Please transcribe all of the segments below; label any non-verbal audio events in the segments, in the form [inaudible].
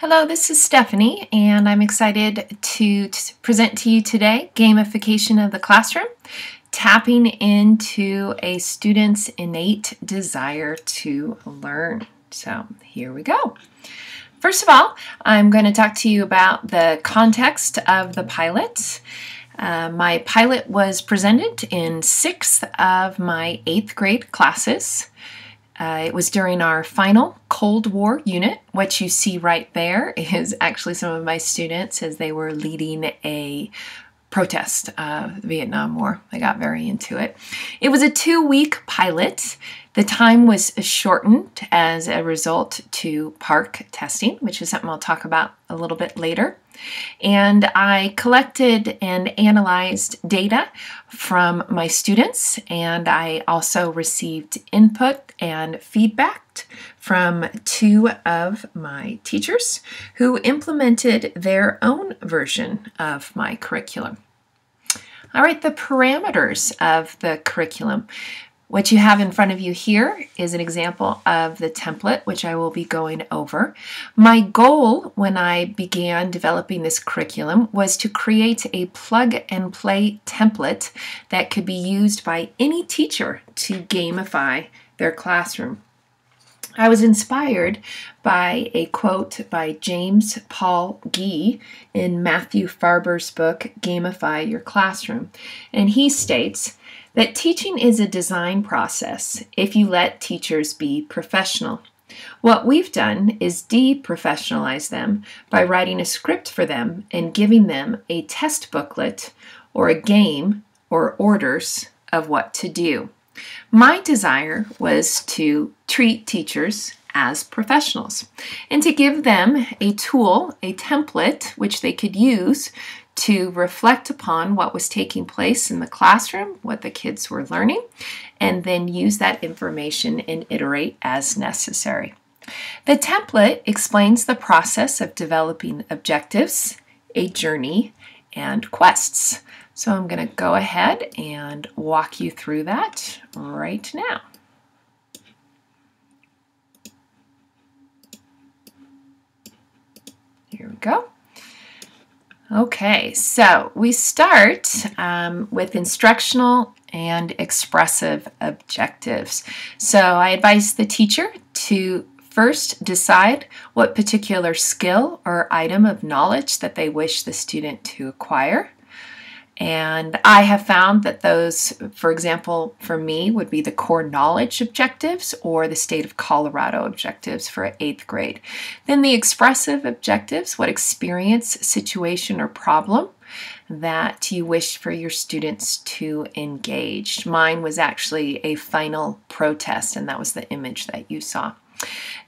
Hello, this is Stephanie, and I'm excited to, present to you today gamification of the classroom, tapping into a student's innate desire to learn. So here we go. First of all, I'm going to talk to you about the context of the pilot. Uh, my pilot was presented in sixth of my eighth grade classes. Uh, it was during our final Cold War unit. What you see right there [laughs] is actually some of my students as they were leading a protest of the Vietnam War. I got very into it. It was a two week pilot. The time was shortened as a result to PARCC testing, which is something I'll talk about a little bit later. And I collected and analyzed data from my students, and I also received input and feedback from two of my teachers who implemented their own version of my curriculum. All right, the parameters of the curriculum. What you have in front of you here is an example of the template, which I will be going over. My goal when I began developing this curriculum was to create a plug and play template that could be used by any teacher to gamify their classroom. I was inspired by a quote by James Paul Gee in Matthew Farber's book, Gamify Your Classroom. And he states, that teaching is a design process if you let teachers be professional. What we've done is deprofessionalize them by writing a script for them and giving them a test booklet or a game or orders of what to do. My desire was to treat teachers as professionals and to give them a tool, a template, which they could use to reflect upon what was taking place in the classroom, what the kids were learning, and then use that information and iterate as necessary. The template explains the process of developing objectives, a journey, and quests. So I'm going to go ahead and walk you through that right now. Here we go. Okay, so we start um, with instructional and expressive objectives. So I advise the teacher to first decide what particular skill or item of knowledge that they wish the student to acquire. And I have found that those, for example, for me, would be the core knowledge objectives or the state of Colorado objectives for eighth grade. Then the expressive objectives, what experience, situation, or problem that you wish for your students to engage. Mine was actually a final protest, and that was the image that you saw.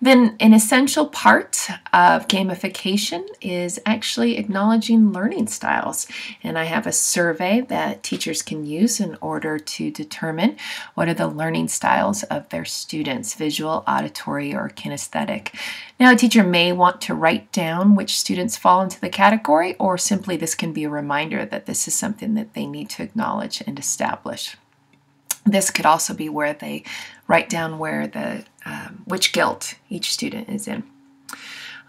Then, an essential part of gamification is actually acknowledging learning styles. And I have a survey that teachers can use in order to determine what are the learning styles of their students visual, auditory, or kinesthetic. Now, a teacher may want to write down which students fall into the category, or simply this can be a reminder that this is something that they need to acknowledge and establish. This could also be where they write down where the um, which guild each student is in.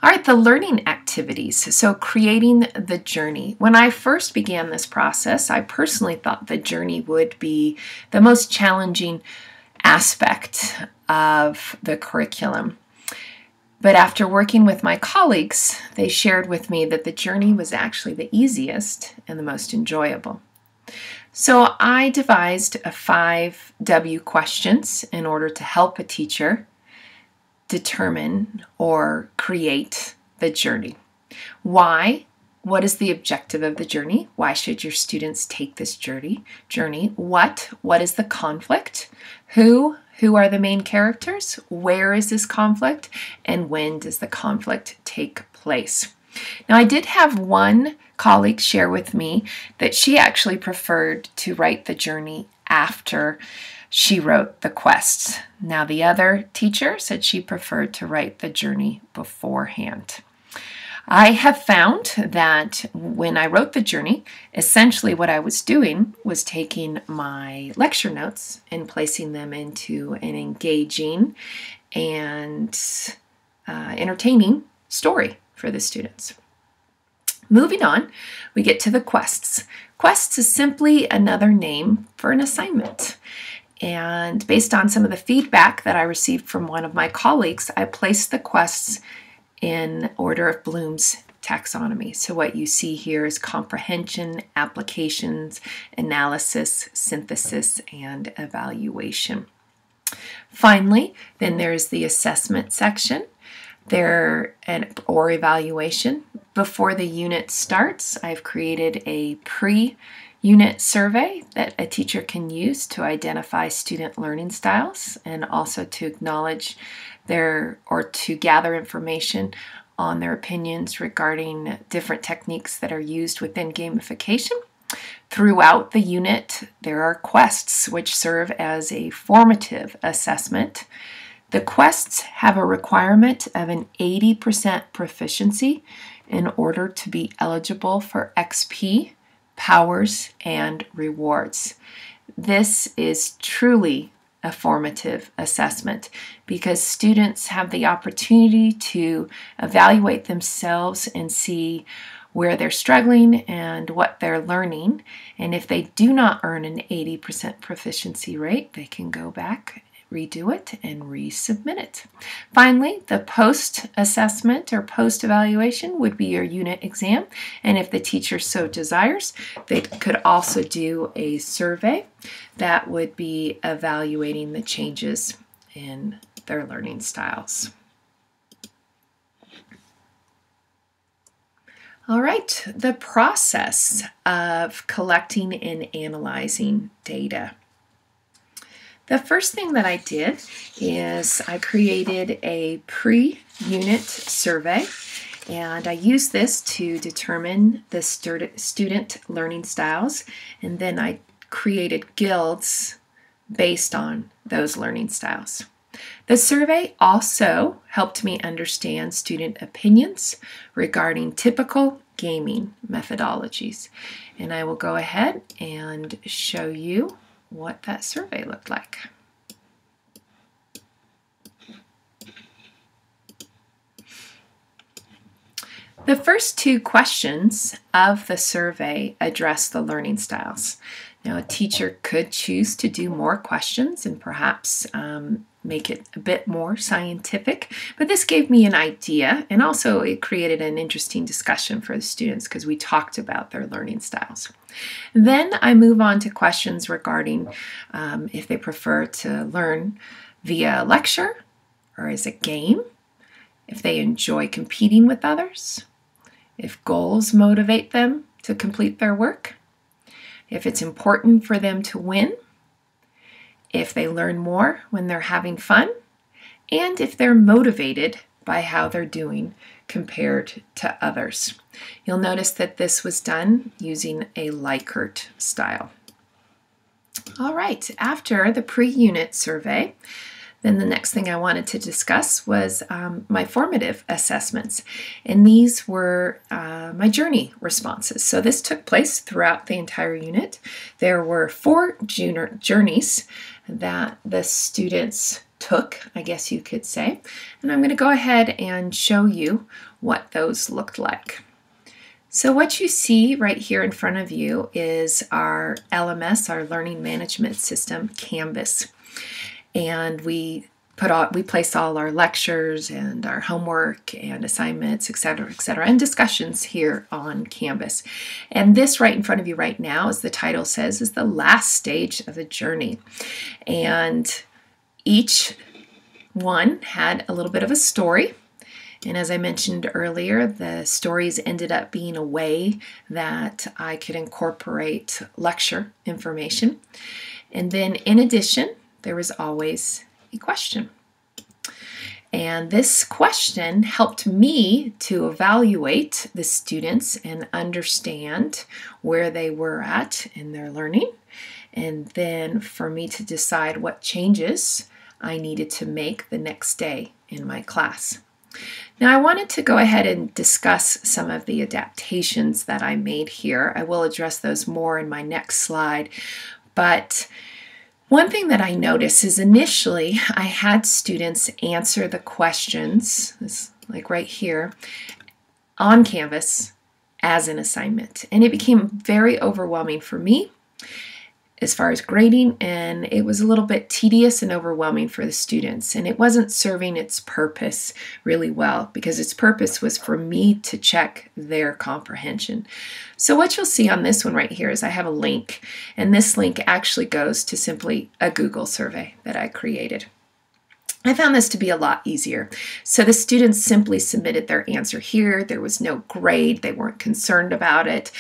All right, the learning activities. So, creating the journey. When I first began this process, I personally thought the journey would be the most challenging aspect of the curriculum. But after working with my colleagues, they shared with me that the journey was actually the easiest and the most enjoyable. So I devised a five W questions in order to help a teacher determine or create the journey. Why? What is the objective of the journey? Why should your students take this journey? Journey. What? What is the conflict? Who? Who are the main characters? Where is this conflict? And when does the conflict take place? Now, I did have one colleague share with me that she actually preferred to write the journey after she wrote the quests. Now, the other teacher said she preferred to write the journey beforehand. I have found that when I wrote the journey, essentially what I was doing was taking my lecture notes and placing them into an engaging and uh, entertaining story for the students. Moving on, we get to the quests. Quests is simply another name for an assignment. And based on some of the feedback that I received from one of my colleagues, I placed the quests in order of Bloom's taxonomy. So, what you see here is comprehension, applications, analysis, synthesis, and evaluation. Finally, then there's the assessment section there and or evaluation. Before the unit starts, I've created a pre unit survey that a teacher can use to identify student learning styles and also to acknowledge their or to gather information on their opinions regarding different techniques that are used within gamification. Throughout the unit, there are quests which serve as a formative assessment. The quests have a requirement of an 80% proficiency in order to be eligible for XP, powers, and rewards. This is truly a formative assessment because students have the opportunity to evaluate themselves and see where they're struggling and what they're learning. And if they do not earn an 80% proficiency rate, they can go back redo it, and resubmit it. Finally, the post assessment or post evaluation would be your unit exam. And if the teacher so desires, they could also do a survey that would be evaluating the changes in their learning styles. All right, the process of collecting and analyzing data. The first thing that I did is I created a pre-unit survey and I used this to determine the student learning styles and then I created guilds based on those learning styles. The survey also helped me understand student opinions regarding typical gaming methodologies. And I will go ahead and show you what that survey looked like. The first two questions of the survey address the learning styles. Now, a teacher could choose to do more questions and perhaps um, make it a bit more scientific. But this gave me an idea, and also it created an interesting discussion for the students because we talked about their learning styles. Then I move on to questions regarding um, if they prefer to learn via lecture or as a game, if they enjoy competing with others, if goals motivate them to complete their work, if it's important for them to win if they learn more when they're having fun, and if they're motivated by how they're doing compared to others. You'll notice that this was done using a Likert style. All right, after the pre-unit survey, then the next thing I wanted to discuss was um, my formative assessments. And these were uh, my journey responses. So this took place throughout the entire unit. There were four journeys that the students took, I guess you could say. And I'm going to go ahead and show you what those looked like. So what you see right here in front of you is our LMS, our Learning Management System, Canvas. And we put all, we place all our lectures and our homework and assignments, etc., etc., and discussions here on Canvas. And this right in front of you right now, as the title says, is the last stage of the journey. And each one had a little bit of a story. And as I mentioned earlier, the stories ended up being a way that I could incorporate lecture information. And then, in addition, there was always a question. And this question helped me to evaluate the students and understand where they were at in their learning, and then for me to decide what changes I needed to make the next day in my class. Now, I wanted to go ahead and discuss some of the adaptations that I made here. I will address those more in my next slide, but one thing that I noticed is initially I had students answer the questions, like right here, on Canvas as an assignment. And it became very overwhelming for me as far as grading, and it was a little bit tedious and overwhelming for the students. And it wasn't serving its purpose really well because its purpose was for me to check their comprehension. So, what you'll see on this one right here is I have a link, and this link actually goes to simply a Google survey that I created. I found this to be a lot easier. So the students simply submitted their answer here. There was no grade, they weren't concerned about it.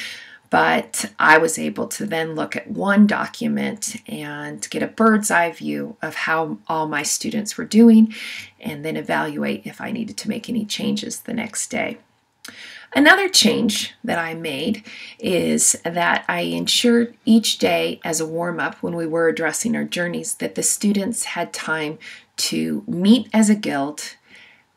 But I was able to then look at one document and get a bird's eye view of how all my students were doing and then evaluate if I needed to make any changes the next day. Another change that I made is that I ensured each day as a warm up when we were addressing our journeys that the students had time to meet as a guild.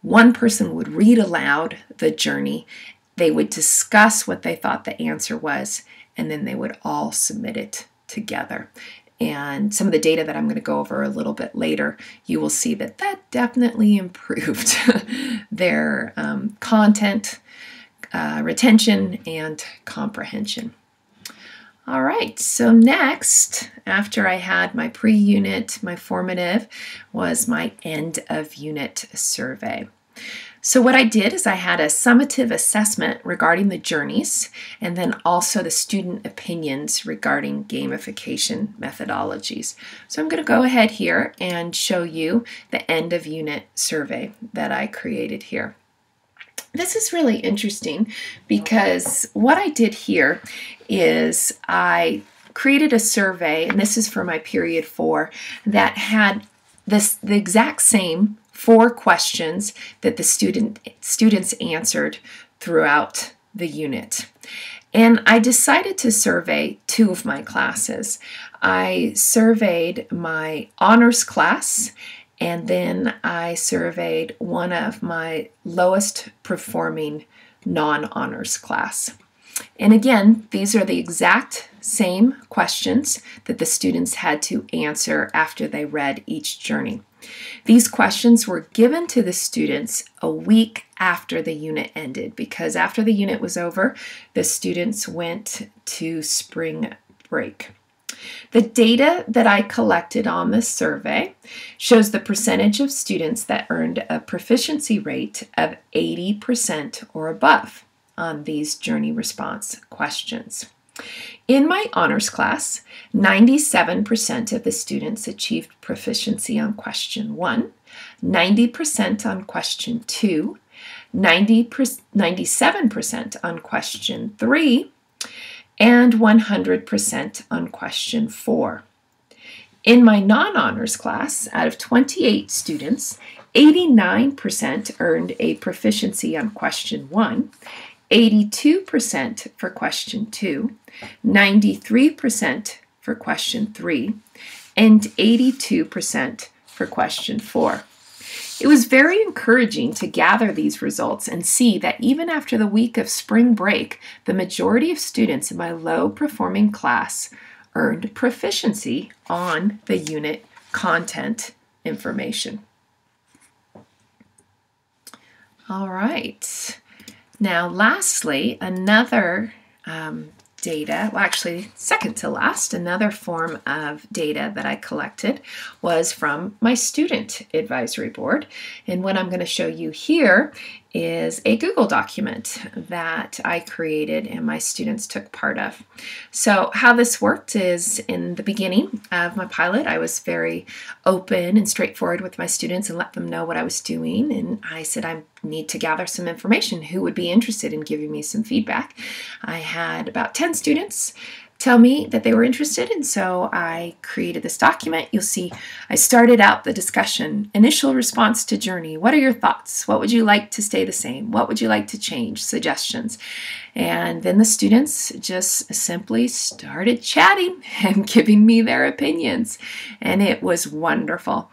One person would read aloud the journey, they would discuss what they thought the answer was, and then they would all submit it together. And some of the data that I'm going to go over a little bit later, you will see that that definitely [laughs] improved [laughs] their um, content, uh, retention, and comprehension. All right, so next, after I had my pre unit, my formative, was my end of unit survey. So, what I did is I had a summative assessment regarding the journeys and then also the student opinions regarding gamification methodologies. So, I'm going to go ahead here and show you the end of unit survey that I created here. This is really interesting because what I did here is I created a survey, and this is for my period four, that had this the exact same four questions that the student students answered throughout the unit. And I decided to survey two of my classes. I surveyed my honors class and then I surveyed one of my lowest performing non honors class. And again, these are the exact same questions that the students had to answer after they read each journey. These questions were given to the students a week after the unit ended because after the unit was over, the students went to spring break. The data that I collected on this survey shows the percentage of students that earned a proficiency rate of 80% or above on these journey response questions. In my honors class, 97% of the students achieved proficiency on question 1, 90% on question 2, 90 97% on question 3, and 100% on question 4. In my non honors class, out of 28 students, 89% earned a proficiency on question 1, 82% for question 2, 93% for question 3, and 82% for question 4. It was very encouraging to gather these results and see that even after the week of spring break, the majority of students in my low performing class earned proficiency on the unit content information. All right. Now, lastly, another um, data, well, actually, second to last, another form of data that I collected was from my student advisory board. And what I'm going to show you here is a Google document that I created and my students took part of. So, how this worked is in the beginning of my pilot, I was very open and straightforward with my students and let them know what I was doing. And I said, I need to gather some information. Who would be interested in giving me some feedback? I had about 10 students tell me that they were interested, and so I created this document. You'll see I started out the discussion. Initial response to Journey. What are your thoughts? What would you like to stay the same? What would you like to change? Suggestions. And then the students just simply started chatting [laughs] and giving me their opinions, and it was wonderful.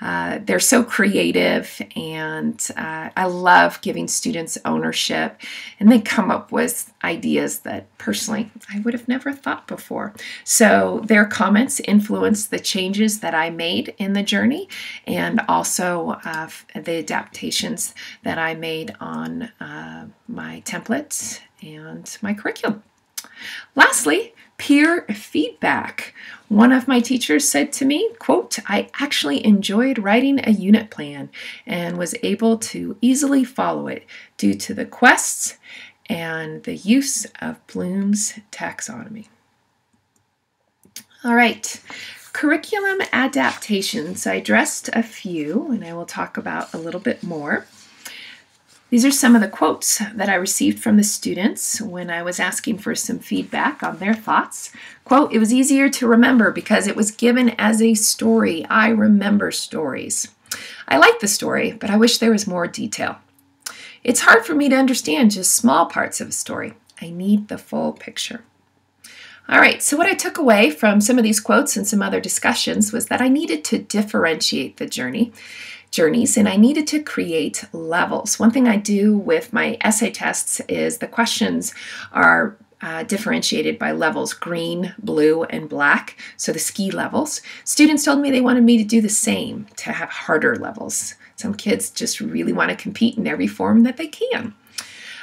Uh, they're so creative, and uh, I love giving students ownership, and they come up with ideas that personally I would have never thought before. So their comments influenced the changes that I made in the journey, and also uh, the adaptations that I made on uh, my templates and my curriculum. Lastly, peer feedback. One of my teachers said to me, quote, I actually enjoyed writing a unit plan and was able to easily follow it due to the quests and the use of Bloom's taxonomy. All right, curriculum adaptations. I addressed a few and I will talk about a little bit more. These are some of the quotes that I received from the students when I was asking for some feedback on their thoughts. Quote, it was easier to remember because it was given as a story. I remember stories. I like the story, but I wish there was more detail. It's hard for me to understand just small parts of a story. I need the full picture. All right, so what I took away from some of these quotes and some other discussions was that I needed to differentiate the journey journeys and I needed to create levels. One thing I do with my essay tests is the questions are uh, differentiated by levels green, blue, and black, so the ski levels. Students told me they wanted me to do the same, to have harder levels. Some kids just really want to compete in every form that they can.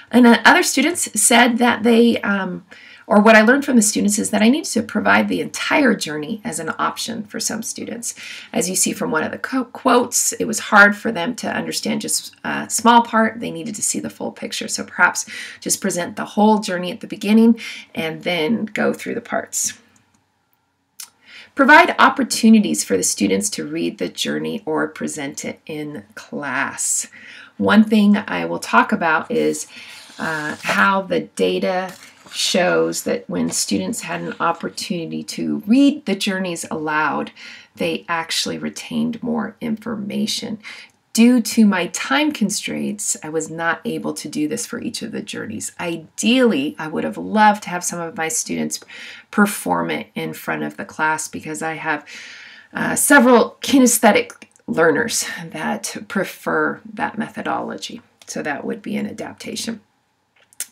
And uh, other students said that they um, or what I learned from the students is that I need to provide the entire journey as an option for some students. As you see from one of the quotes, it was hard for them to understand just a small part. They needed to see the full picture. So perhaps just present the whole journey at the beginning and then go through the parts. Provide opportunities for the students to read the journey or present it in class. One thing I will talk about is uh, how the data shows that when students had an opportunity to read the journeys aloud, they actually retained more information. Due to my time constraints, I was not able to do this for each of the journeys. Ideally, I would have loved to have some of my students perform it in front of the class because I have uh, several kinesthetic learners that prefer that methodology. So that would be an adaptation.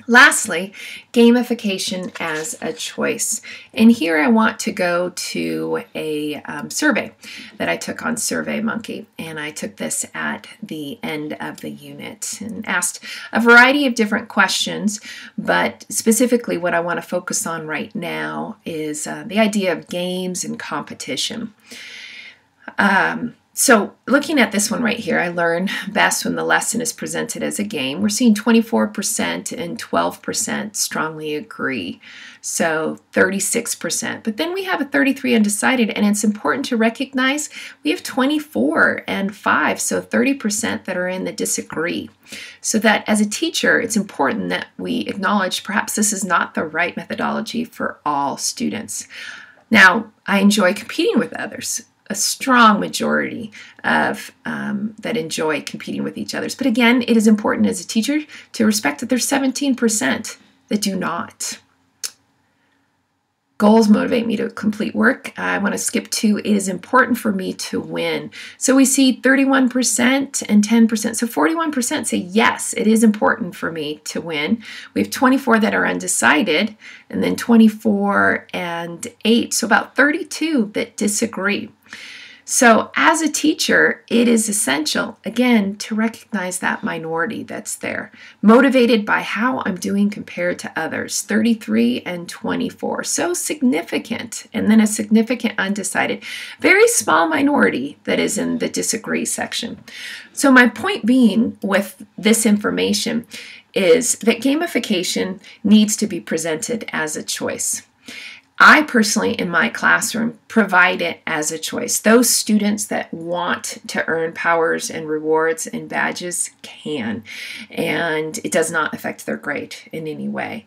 Lastly, gamification as a choice. And here I want to go to a um, survey that I took on SurveyMonkey. And I took this at the end of the unit and asked a variety of different questions. But specifically, what I want to focus on right now is uh, the idea of games and competition. Um, so, looking at this one right here, I learn best when the lesson is presented as a game. We're seeing 24% and 12% strongly agree. So, 36%. But then we have a 33 undecided, and it's important to recognize we have 24 and 5, so 30% that are in the disagree. So, that as a teacher, it's important that we acknowledge perhaps this is not the right methodology for all students. Now, I enjoy competing with others a strong majority of um, that enjoy competing with each others. But again, it is important as a teacher to respect that there's 17% that do not. Goals motivate me to complete work. I want to skip to it is important for me to win. So we see 31% and 10%. So 41% say yes, it is important for me to win. We have 24 that are undecided, and then 24 and 8. So about 32 that disagree. So, as a teacher, it is essential, again, to recognize that minority that's there, motivated by how I'm doing compared to others 33 and 24. So significant. And then a significant undecided, very small minority that is in the disagree section. So, my point being with this information is that gamification needs to be presented as a choice. I personally, in my classroom, provide it as a choice. Those students that want to earn powers and rewards and badges can, and it does not affect their grade in any way.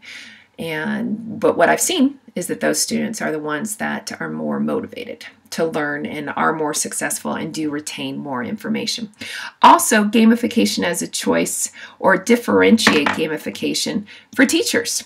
And but what I've seen is that those students are the ones that are more motivated to learn and are more successful and do retain more information. Also, gamification as a choice or differentiate gamification for teachers.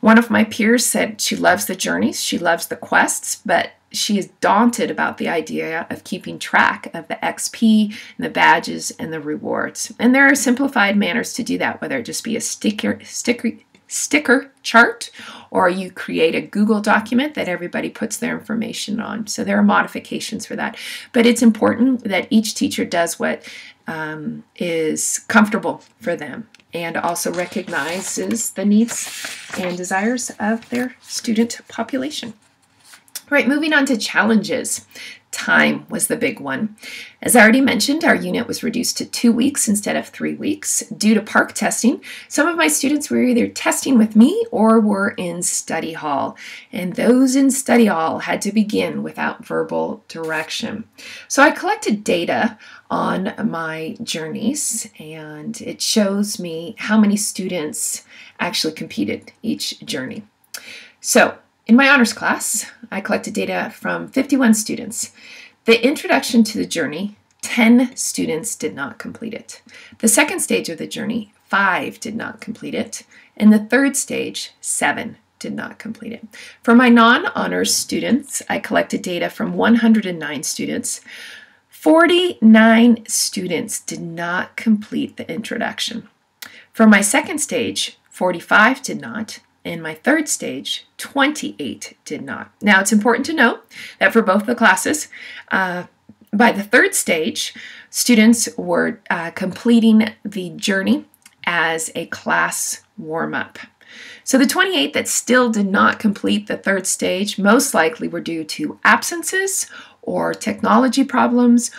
One of my peers said she loves the journeys, she loves the quests, but she is daunted about the idea of keeping track of the XP and the badges and the rewards. And there are simplified manners to do that, whether it just be a sticker, sticker, sticker chart or you create a Google document that everybody puts their information on. So there are modifications for that. But it's important that each teacher does what um, is comfortable for them and also recognizes the needs and desires of their student population. All right, moving on to challenges. Time was the big one. As I already mentioned, our unit was reduced to two weeks instead of three weeks due to PARCC testing. Some of my students were either testing with me or were in study hall, and those in study hall had to begin without verbal direction. So I collected data on my journeys, and it shows me how many students actually competed each journey. So in my honors class, I collected data from 51 students. The introduction to the journey, 10 students did not complete it. The second stage of the journey, 5 did not complete it. And the third stage, 7 did not complete it. For my non honors students, I collected data from 109 students. 49 students did not complete the introduction. For my second stage, 45 did not, in my third stage, 28 did not. Now, it's important to note that for both the classes, uh, by the third stage, students were uh, completing the journey as a class warm up. So the 28 that still did not complete the third stage most likely were due to absences or technology problems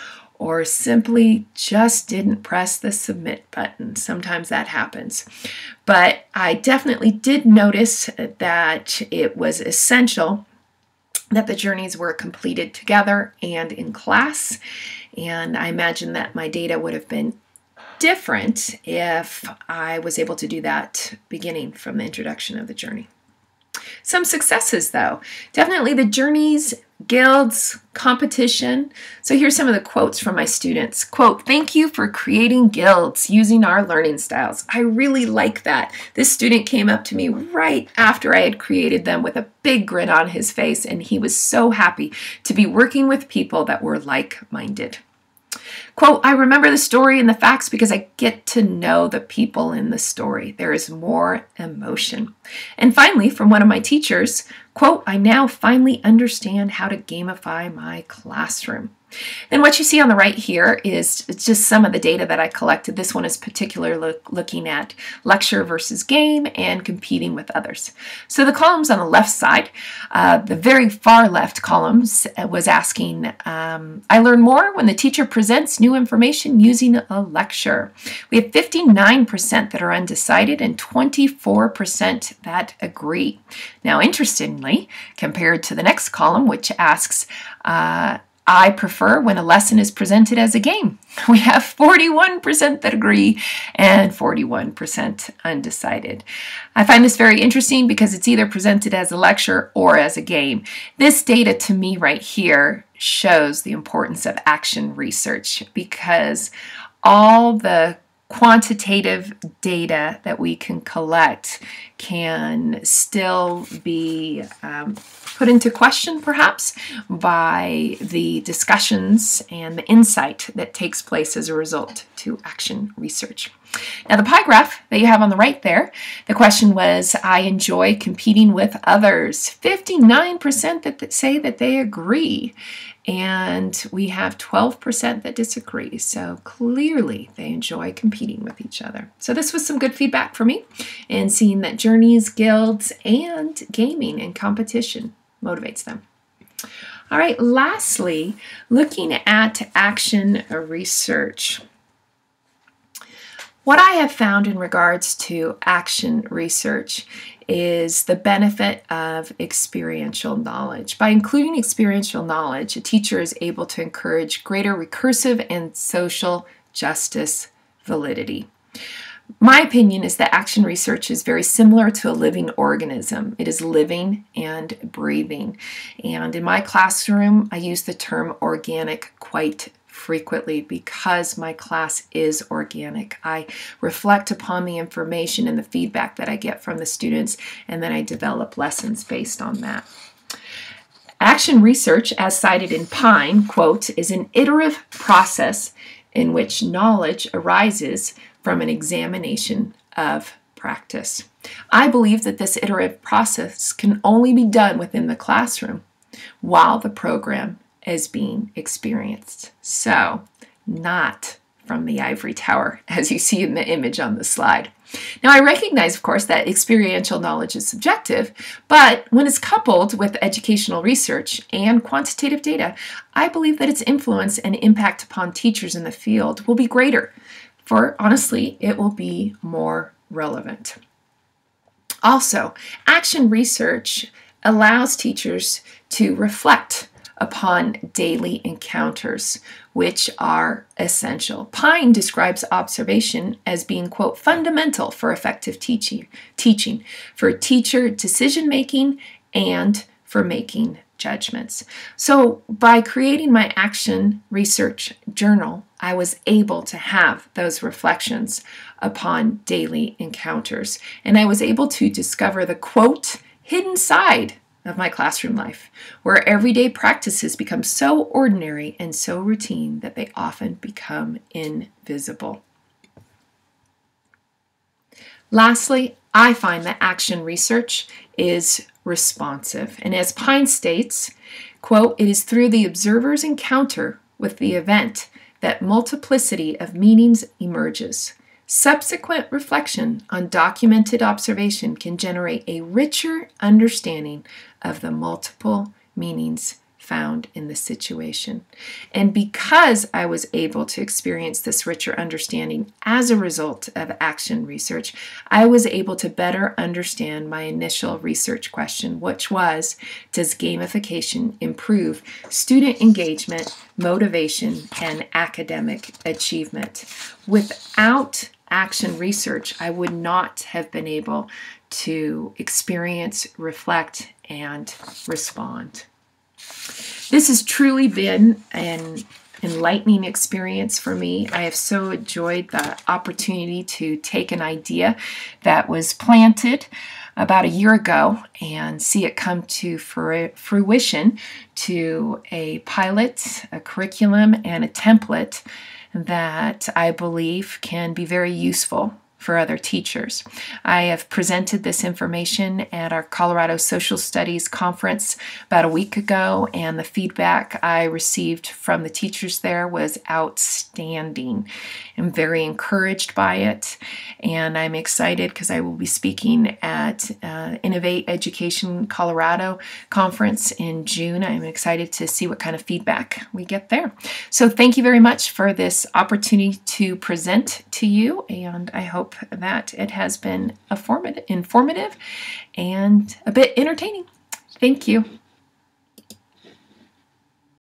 or simply just didn't press the submit button. Sometimes that happens. But I definitely did notice that it was essential that the journeys were completed together and in class. And I imagine that my data would have been different if I was able to do that beginning from the introduction of the journey. Some successes, though. Definitely the journeys guilds, competition. So here's some of the quotes from my students. Quote, thank you for creating guilds using our learning styles. I really like that. This student came up to me right after I had created them with a big grin on his face, and he was so happy to be working with people that were like-minded. Quote, I remember the story and the facts because I get to know the people in the story. There is more emotion. And finally, from one of my teachers, quote, I now finally understand how to gamify my classroom. And what you see on the right here is just some of the data that I collected. This one is particularly look, looking at lecture versus game and competing with others. So the columns on the left side, uh, the very far left columns uh, was asking, um, I learn more when the teacher presents new information using a lecture. We have 59% that are undecided and 24% that agree. Now, interestingly, compared to the next column, which asks, uh, I prefer when a lesson is presented as a game. [laughs] We have 41% that agree and 41% undecided. I find this very interesting because it's either presented as a lecture or as a game. This data to me right here shows the importance of action research because all the quantitative data that we can collect can still be um, put into question, perhaps, by the discussions and the insight that takes place as a result to action research. Now, the pie graph that you have on the right there, the question was I enjoy competing with others. 59% that say that they agree, and we have 12% that disagree. So clearly, they enjoy competing with each other. So, this was some good feedback for me in seeing that journeys, guilds, and gaming and competition motivates them. All right, lastly, looking at action research. What I have found in regards to action research is the benefit of experiential knowledge. By including experiential knowledge, a teacher is able to encourage greater recursive and social justice validity. My opinion is that action research is very similar to a living organism. It is living and breathing. And in my classroom, I use the term organic quite frequently because my class is organic. I reflect upon the information and the feedback that I get from the students, and then I develop lessons based on that. Action research, as cited in Pine, quote, is an iterative process in which knowledge arises from an examination of practice. I believe that this iterative process can only be done within the classroom while the program is being experienced. So, not from the ivory tower, [laughs] as you see in the image on the slide. Now, I recognize, of course, that experiential knowledge is subjective, but when it's coupled with educational research and quantitative data, I believe that its influence and impact upon teachers in the field will be greater, for honestly, it will be more relevant. Also, action research allows teachers to reflect upon daily encounters, which are essential. Pine describes observation as being, quote, fundamental for effective teaching, teaching for teacher decision making and for making judgments. So, by creating my action research journal, I was able to have those reflections upon daily encounters. And I was able to discover the quote, hidden side of my classroom life, where everyday practices become so ordinary and so routine that they often become invisible. Lastly, I find that action research is responsive. And as Pine states, quote, it is through the observer's encounter with the event that multiplicity of meanings emerges. Subsequent reflection on documented observation can generate a richer understanding of the multiple meanings found in the situation. And because I was able to experience this richer understanding as a result of action research, I was able to better understand my initial research question, which was Does gamification improve student engagement, motivation, and academic achievement? Without action research, I would not have been able to experience, reflect, and respond. This has truly been an enlightening experience for me. I have so enjoyed the opportunity to take an idea that was planted about a year ago and see it come to fruition to a pilot, a curriculum, and a template that I believe can be very useful for other teachers. I have presented this information at our Colorado Social Studies conference about a week ago, and the feedback I received from the teachers there was outstanding. I'm very encouraged by it, and I'm excited because I will be speaking at uh, Innovate Education Colorado conference in June. I'm excited to see what kind of feedback we get there. So, thank you very much for this opportunity to present to you, and I hope that it has been informative and a bit entertaining. Thank you.